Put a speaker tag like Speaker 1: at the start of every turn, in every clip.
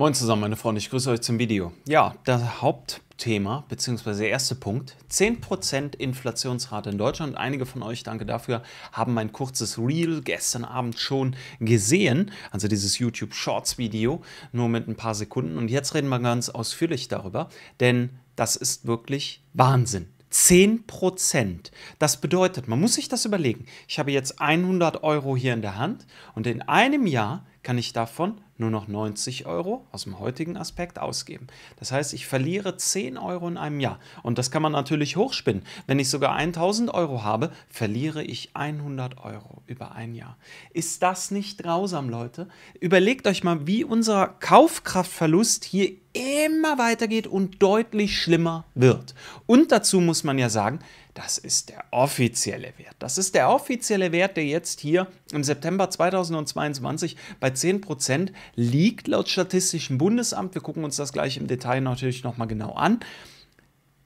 Speaker 1: Moin zusammen, meine Freunde, ich grüße euch zum Video. Ja, das Hauptthema, der erste Punkt, 10% Inflationsrate in Deutschland. Einige von euch, danke dafür, haben mein kurzes Reel gestern Abend schon gesehen, also dieses YouTube Shorts Video, nur mit ein paar Sekunden. Und jetzt reden wir ganz ausführlich darüber, denn das ist wirklich Wahnsinn. 10% Das bedeutet, man muss sich das überlegen. Ich habe jetzt 100 Euro hier in der Hand und in einem Jahr kann ich davon nur noch 90 Euro aus dem heutigen Aspekt ausgeben. Das heißt, ich verliere 10 Euro in einem Jahr. Und das kann man natürlich hochspinnen. Wenn ich sogar 1000 Euro habe, verliere ich 100 Euro über ein Jahr. Ist das nicht grausam, Leute? Überlegt euch mal, wie unser Kaufkraftverlust hier immer weitergeht und deutlich schlimmer wird. Und dazu muss man ja sagen, das ist der offizielle Wert. Das ist der offizielle Wert, der jetzt hier im September 2022 bei 10% liegt laut Statistischem Bundesamt. Wir gucken uns das gleich im Detail natürlich nochmal genau an.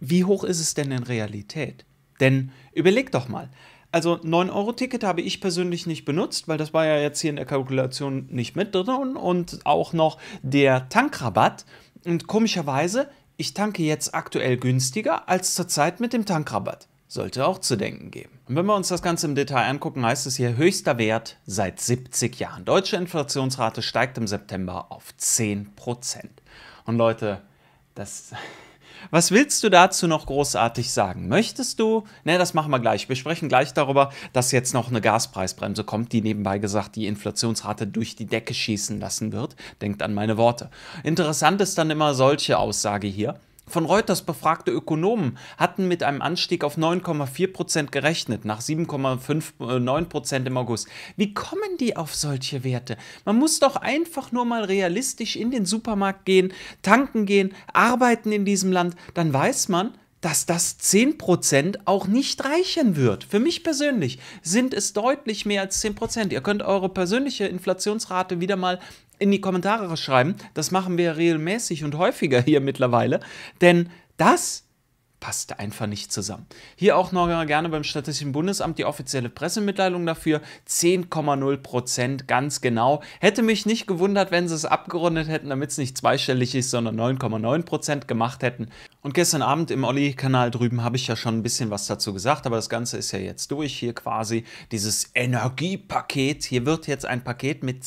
Speaker 1: Wie hoch ist es denn in Realität? Denn überlegt doch mal, also 9-Euro-Ticket habe ich persönlich nicht benutzt, weil das war ja jetzt hier in der Kalkulation nicht mit drin und auch noch der Tankrabatt. Und komischerweise, ich tanke jetzt aktuell günstiger als zurzeit mit dem Tankrabatt. Sollte auch zu denken geben. Und wenn wir uns das Ganze im Detail angucken, heißt es hier höchster Wert seit 70 Jahren. Deutsche Inflationsrate steigt im September auf 10%. Und Leute, das was willst du dazu noch großartig sagen? Möchtest du? Ne, das machen wir gleich. Wir sprechen gleich darüber, dass jetzt noch eine Gaspreisbremse kommt, die nebenbei gesagt die Inflationsrate durch die Decke schießen lassen wird. Denkt an meine Worte. Interessant ist dann immer solche Aussage hier. Von Reuters befragte Ökonomen hatten mit einem Anstieg auf 9,4 Prozent gerechnet, nach 7,59 Prozent im August. Wie kommen die auf solche Werte? Man muss doch einfach nur mal realistisch in den Supermarkt gehen, tanken gehen, arbeiten in diesem Land, dann weiß man, dass das 10% auch nicht reichen wird. Für mich persönlich sind es deutlich mehr als 10%. Ihr könnt eure persönliche Inflationsrate wieder mal in die Kommentare schreiben. Das machen wir regelmäßig und häufiger hier mittlerweile. Denn das passt einfach nicht zusammen. Hier auch noch gerne beim Statistischen Bundesamt die offizielle Pressemitteilung dafür. 10,0 Prozent ganz genau. Hätte mich nicht gewundert, wenn sie es abgerundet hätten, damit es nicht zweistellig ist, sondern 9,9 Prozent gemacht hätten. Und gestern Abend im Olli-Kanal drüben habe ich ja schon ein bisschen was dazu gesagt, aber das Ganze ist ja jetzt durch. Hier quasi dieses Energiepaket. Hier wird jetzt ein Paket mit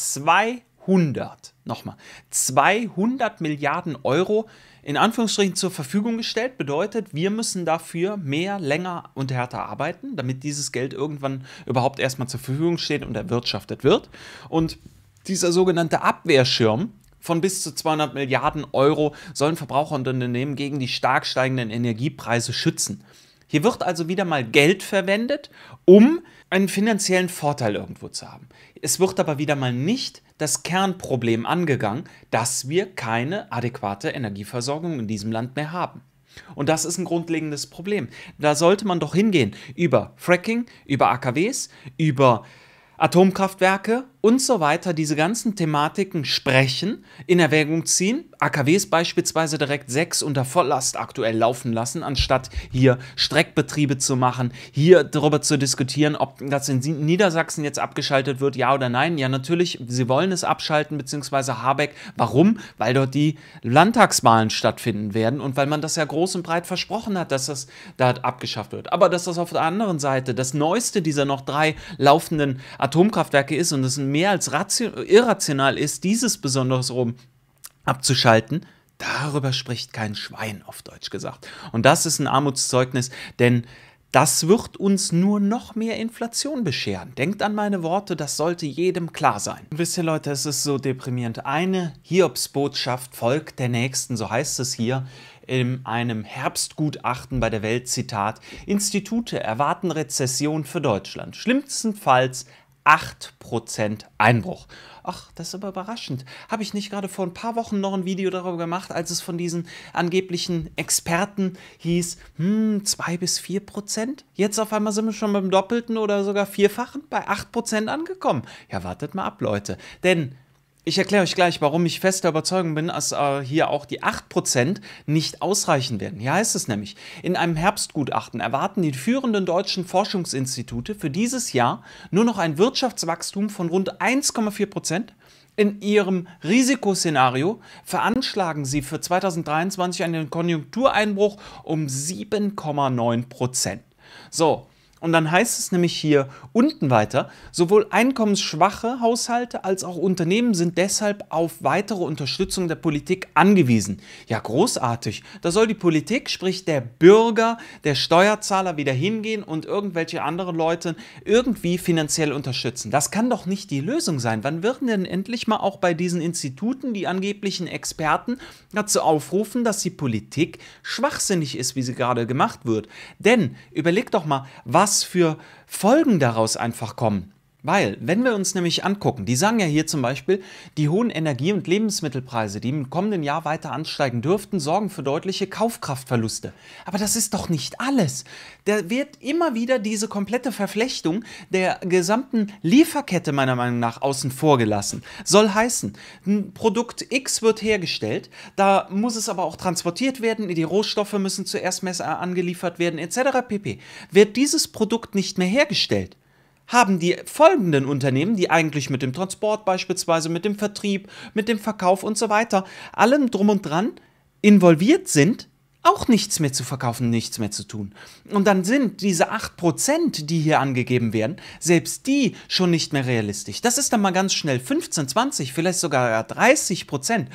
Speaker 1: 200, nochmal, 200 Milliarden Euro in Anführungsstrichen zur Verfügung gestellt. Bedeutet, wir müssen dafür mehr, länger und härter arbeiten, damit dieses Geld irgendwann überhaupt erstmal zur Verfügung steht und erwirtschaftet wird. Und dieser sogenannte Abwehrschirm, von bis zu 200 Milliarden Euro sollen Verbraucher und Unternehmen gegen die stark steigenden Energiepreise schützen. Hier wird also wieder mal Geld verwendet, um einen finanziellen Vorteil irgendwo zu haben. Es wird aber wieder mal nicht das Kernproblem angegangen, dass wir keine adäquate Energieversorgung in diesem Land mehr haben. Und das ist ein grundlegendes Problem. Da sollte man doch hingehen über Fracking, über AKWs, über Atomkraftwerke und so weiter diese ganzen Thematiken sprechen, in Erwägung ziehen, AKWs beispielsweise direkt sechs unter Volllast aktuell laufen lassen, anstatt hier Streckbetriebe zu machen, hier darüber zu diskutieren, ob das in Niedersachsen jetzt abgeschaltet wird, ja oder nein. Ja, natürlich, sie wollen es abschalten, beziehungsweise Habeck. Warum? Weil dort die Landtagswahlen stattfinden werden und weil man das ja groß und breit versprochen hat, dass das da abgeschafft wird. Aber dass das auf der anderen Seite das neueste dieser noch drei laufenden Atomkraftwerke ist und es ein mehr als irrational ist, dieses besonders rum abzuschalten, darüber spricht kein Schwein, auf Deutsch gesagt. Und das ist ein Armutszeugnis, denn das wird uns nur noch mehr Inflation bescheren. Denkt an meine Worte, das sollte jedem klar sein. Wisst ihr Leute, es ist so deprimierend. Eine Hiobsbotschaft folgt der nächsten, so heißt es hier in einem Herbstgutachten bei der Welt, Zitat, Institute erwarten Rezession für Deutschland. Schlimmstenfalls 8% Einbruch. Ach, das ist aber überraschend. Habe ich nicht gerade vor ein paar Wochen noch ein Video darüber gemacht, als es von diesen angeblichen Experten hieß, hm, 2 bis 4 Prozent? Jetzt auf einmal sind wir schon beim Doppelten oder sogar Vierfachen bei 8 Prozent angekommen. Ja, wartet mal ab, Leute. Denn ich erkläre euch gleich, warum ich fest der Überzeugung bin, dass äh, hier auch die 8% nicht ausreichen werden. Hier heißt es nämlich, in einem Herbstgutachten erwarten die führenden deutschen Forschungsinstitute für dieses Jahr nur noch ein Wirtschaftswachstum von rund 1,4% In Ihrem Risikoszenario veranschlagen Sie für 2023 einen Konjunktureinbruch um 7,9 Prozent. So, und dann heißt es nämlich hier unten weiter, sowohl einkommensschwache Haushalte als auch Unternehmen sind deshalb auf weitere Unterstützung der Politik angewiesen. Ja, großartig. Da soll die Politik, sprich der Bürger, der Steuerzahler wieder hingehen und irgendwelche anderen Leute irgendwie finanziell unterstützen. Das kann doch nicht die Lösung sein. Wann werden denn endlich mal auch bei diesen Instituten die angeblichen Experten dazu aufrufen, dass die Politik schwachsinnig ist, wie sie gerade gemacht wird? Denn überleg doch mal, was was für Folgen daraus einfach kommen. Weil, wenn wir uns nämlich angucken, die sagen ja hier zum Beispiel, die hohen Energie- und Lebensmittelpreise, die im kommenden Jahr weiter ansteigen dürften, sorgen für deutliche Kaufkraftverluste. Aber das ist doch nicht alles. Da wird immer wieder diese komplette Verflechtung der gesamten Lieferkette meiner Meinung nach außen vor gelassen. Soll heißen, ein Produkt X wird hergestellt, da muss es aber auch transportiert werden, die Rohstoffe müssen zuerst angeliefert werden, etc. pp. Wird dieses Produkt nicht mehr hergestellt, haben die folgenden Unternehmen, die eigentlich mit dem Transport beispielsweise, mit dem Vertrieb, mit dem Verkauf und so weiter, allem drum und dran involviert sind, auch nichts mehr zu verkaufen, nichts mehr zu tun. Und dann sind diese 8%, die hier angegeben werden, selbst die schon nicht mehr realistisch. Das ist dann mal ganz schnell 15, 20, vielleicht sogar 30%.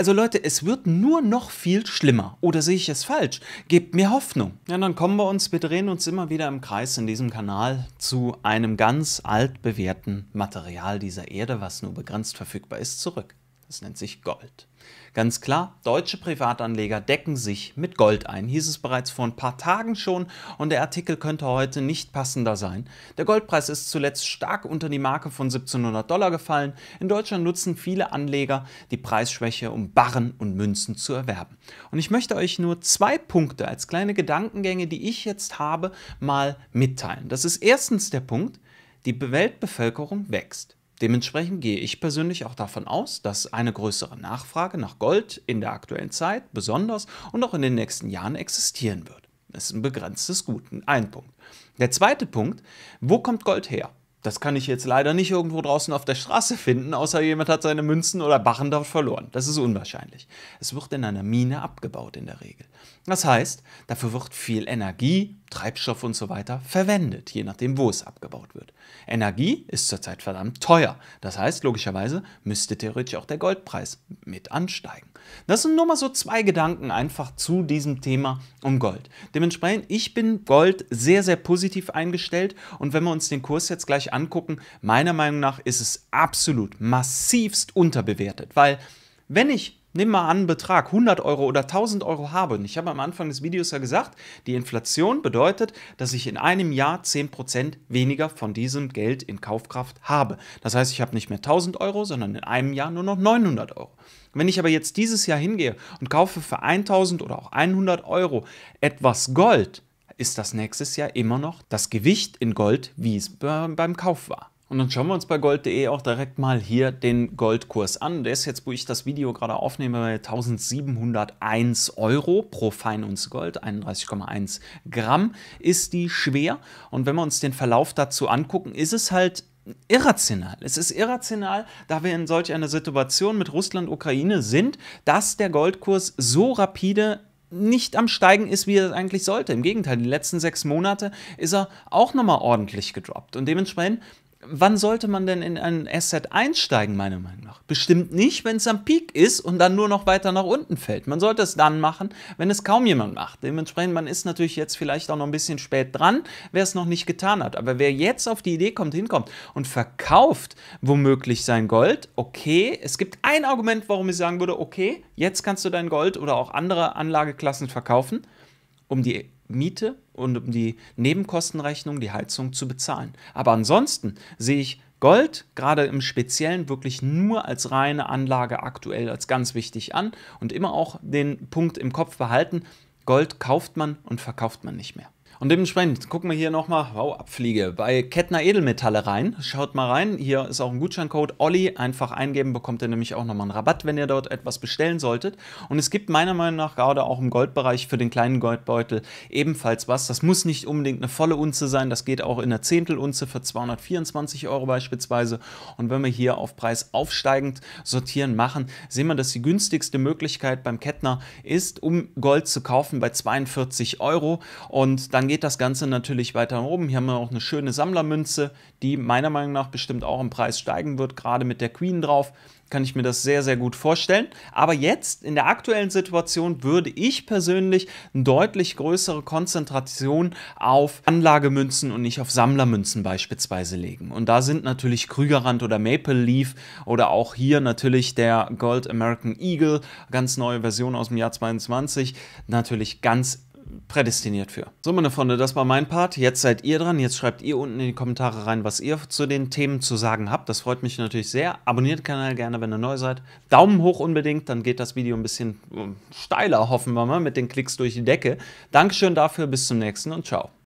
Speaker 1: Also Leute, es wird nur noch viel schlimmer. Oder sehe ich es falsch? Gebt mir Hoffnung. Ja, dann kommen wir uns, wir drehen uns immer wieder im Kreis in diesem Kanal zu einem ganz altbewährten Material dieser Erde, was nur begrenzt verfügbar ist, zurück. Das nennt sich Gold. Ganz klar, deutsche Privatanleger decken sich mit Gold ein, hieß es bereits vor ein paar Tagen schon und der Artikel könnte heute nicht passender sein. Der Goldpreis ist zuletzt stark unter die Marke von 1700 Dollar gefallen. In Deutschland nutzen viele Anleger die Preisschwäche, um Barren und Münzen zu erwerben. Und ich möchte euch nur zwei Punkte als kleine Gedankengänge, die ich jetzt habe, mal mitteilen. Das ist erstens der Punkt, die Weltbevölkerung wächst. Dementsprechend gehe ich persönlich auch davon aus, dass eine größere Nachfrage nach Gold in der aktuellen Zeit besonders und auch in den nächsten Jahren existieren wird. Das ist ein begrenztes Gut, ein Punkt. Der zweite Punkt, wo kommt Gold her? Das kann ich jetzt leider nicht irgendwo draußen auf der Straße finden, außer jemand hat seine Münzen oder Barren dort verloren. Das ist unwahrscheinlich. Es wird in einer Mine abgebaut in der Regel. Das heißt, dafür wird viel Energie, Treibstoff und so weiter verwendet, je nachdem, wo es abgebaut wird. Energie ist zurzeit verdammt teuer. Das heißt, logischerweise müsste theoretisch auch der Goldpreis mit ansteigen. Das sind nur mal so zwei Gedanken einfach zu diesem Thema um Gold. Dementsprechend, ich bin Gold sehr, sehr positiv eingestellt und wenn wir uns den Kurs jetzt gleich angucken, meiner Meinung nach ist es absolut massivst unterbewertet, weil wenn ich Nimm mal an, Betrag 100 Euro oder 1000 Euro habe. Und ich habe am Anfang des Videos ja gesagt, die Inflation bedeutet, dass ich in einem Jahr 10% weniger von diesem Geld in Kaufkraft habe. Das heißt, ich habe nicht mehr 1000 Euro, sondern in einem Jahr nur noch 900 Euro. Wenn ich aber jetzt dieses Jahr hingehe und kaufe für 1000 oder auch 100 Euro etwas Gold, ist das nächstes Jahr immer noch das Gewicht in Gold, wie es beim Kauf war. Und dann schauen wir uns bei gold.de auch direkt mal hier den Goldkurs an. Der ist jetzt, wo ich das Video gerade aufnehme, bei 1701 Euro pro Feinunze Gold, 31,1 Gramm ist die schwer. Und wenn wir uns den Verlauf dazu angucken, ist es halt irrational. Es ist irrational, da wir in solch einer Situation mit Russland, Ukraine sind, dass der Goldkurs so rapide nicht am Steigen ist, wie er eigentlich sollte. Im Gegenteil, die letzten sechs Monate ist er auch nochmal ordentlich gedroppt. Und dementsprechend wann sollte man denn in ein Asset einsteigen, meiner Meinung nach? Bestimmt nicht, wenn es am Peak ist und dann nur noch weiter nach unten fällt. Man sollte es dann machen, wenn es kaum jemand macht. Dementsprechend, man ist natürlich jetzt vielleicht auch noch ein bisschen spät dran, wer es noch nicht getan hat. Aber wer jetzt auf die Idee kommt, hinkommt und verkauft womöglich sein Gold, okay, es gibt ein Argument, warum ich sagen würde, okay, jetzt kannst du dein Gold oder auch andere Anlageklassen verkaufen, um die Miete und um die Nebenkostenrechnung, die Heizung zu bezahlen. Aber ansonsten sehe ich Gold gerade im Speziellen wirklich nur als reine Anlage aktuell als ganz wichtig an und immer auch den Punkt im Kopf behalten, Gold kauft man und verkauft man nicht mehr. Und dementsprechend gucken wir hier nochmal, wow, Abfliege, bei Kettner Edelmetalle rein. Schaut mal rein, hier ist auch ein Gutscheincode Olli, einfach eingeben, bekommt ihr nämlich auch nochmal einen Rabatt, wenn ihr dort etwas bestellen solltet. Und es gibt meiner Meinung nach gerade auch im Goldbereich für den kleinen Goldbeutel ebenfalls was. Das muss nicht unbedingt eine volle Unze sein, das geht auch in einer Zehntelunze für 224 Euro beispielsweise. Und wenn wir hier auf Preis aufsteigend sortieren machen, sehen wir, dass die günstigste Möglichkeit beim Kettner ist, um Gold zu kaufen bei 42 Euro. Und dann geht das Ganze natürlich weiter oben. Hier haben wir auch eine schöne Sammlermünze, die meiner Meinung nach bestimmt auch im Preis steigen wird, gerade mit der Queen drauf kann ich mir das sehr, sehr gut vorstellen. Aber jetzt, in der aktuellen Situation, würde ich persönlich eine deutlich größere Konzentration auf Anlagemünzen und nicht auf Sammlermünzen beispielsweise legen. Und da sind natürlich Krügerrand oder Maple Leaf oder auch hier natürlich der Gold American Eagle, ganz neue Version aus dem Jahr 22, natürlich ganz prädestiniert für. So, meine Freunde, das war mein Part. Jetzt seid ihr dran. Jetzt schreibt ihr unten in die Kommentare rein, was ihr zu den Themen zu sagen habt. Das freut mich natürlich sehr. Abonniert den Kanal gerne, wenn ihr neu seid. Daumen hoch unbedingt, dann geht das Video ein bisschen ähm, steiler, hoffen wir mal, mit den Klicks durch die Decke. Dankeschön dafür, bis zum nächsten und ciao.